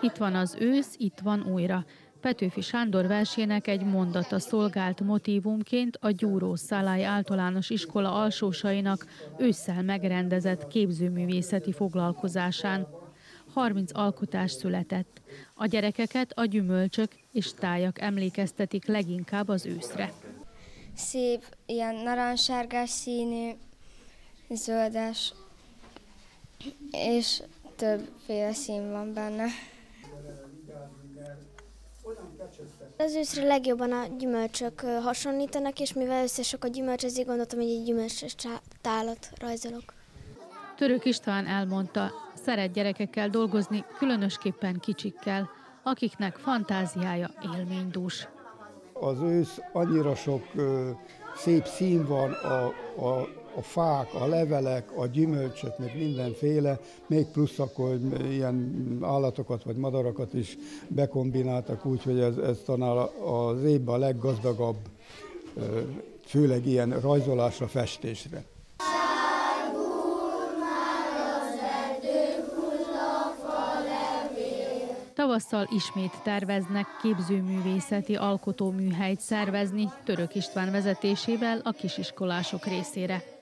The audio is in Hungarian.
Itt van az ősz, itt van újra. Petőfi Sándor versének egy mondata szolgált motívumként a Gyúró Szalály általános iskola alsósainak ősszel megrendezett képzőművészeti foglalkozásán. 30 alkotás született. A gyerekeket a gyümölcsök és tájak emlékeztetik leginkább az őszre. Szép, ilyen narancssárgás színű, zöldes, és többféle szín van benne. Az őszre legjobban a gyümölcsök hasonlítanak, és mivel összesok a gyümölcs, ezért gondoltam, hogy egy gyümölcsös tálat rajzolok. Török István elmondta, szeret gyerekekkel dolgozni, különösképpen kicsikkel, akiknek fantáziája élménydús. Az ősz annyira sok ö, szép szín van a, a, a fák, a levelek, a gyümölcsök, meg mindenféle, még plusz akkor ilyen állatokat vagy madarakat is bekombináltak úgy, hogy ez, ez talán az évben a leggazdagabb, főleg ilyen rajzolásra, festésre. Tavasszal ismét terveznek képzőművészeti alkotóműhelyt szervezni Török István vezetésével a kisiskolások részére.